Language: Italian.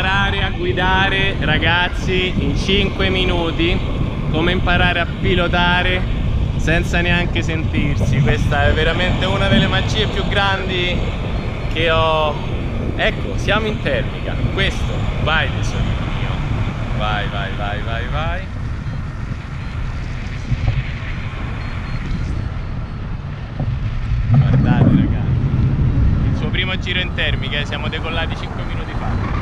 imparare a guidare ragazzi in 5 minuti come imparare a pilotare senza neanche sentirsi. Questa è veramente una delle magie più grandi che ho. Ecco siamo in termica. Questo vai tesoro mio. Vai vai vai vai vai. Guardate ragazzi. Il suo primo giro in termica eh, siamo decollati 5 minuti fa.